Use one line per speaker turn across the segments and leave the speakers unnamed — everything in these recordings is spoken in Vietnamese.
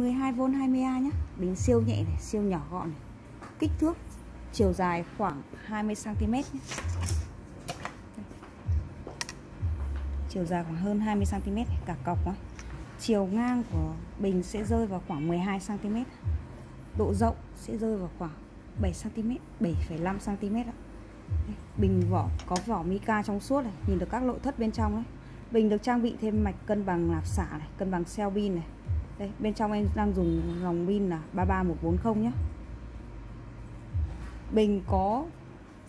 12V 20A nhé Bình siêu nhẹ này, siêu nhỏ gọn này. Kích thước chiều dài khoảng 20cm nhé Chiều dài khoảng hơn 20cm cả cọc đó. Chiều ngang của bình sẽ rơi vào khoảng 12cm Độ rộng sẽ rơi vào khoảng 7cm 7,5cm Bình vỏ có vỏ mica trong suốt này Nhìn được các nội thất bên trong đấy. Bình được trang bị thêm mạch cân bằng nạp xả này Cân bằng cell pin này đây, bên trong em đang dùng dòng pin là 33140 nhé Bình có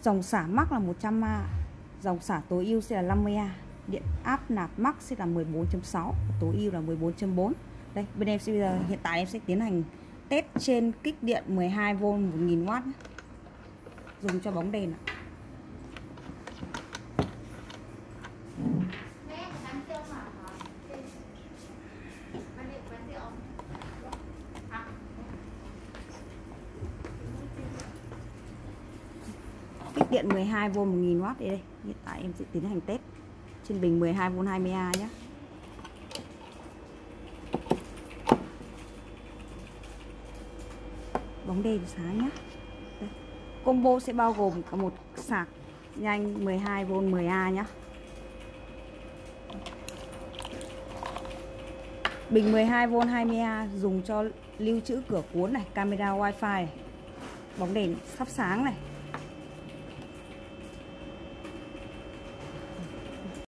dòng xả mắc là 100A Dòng xả tối ưu sẽ là 50A Điện áp nạp mắc sẽ là 14.6 Tối ưu là 14.4 Đây bên em sẽ bây giờ hiện tại em sẽ tiến hành test trên kích điện 12V 1000W Dùng cho bóng đèn ạ kích điện 12V 1000W đây đây. Hiện tại em sẽ tiến hành test trên bình 12V 20A nhé bóng đèn sáng nhé đây. combo sẽ bao gồm có một sạc nhanh 12V 10A nhé Bình 12V 20A dùng cho lưu trữ cửa cuốn này, camera wifi này, bóng đèn sắp sáng này,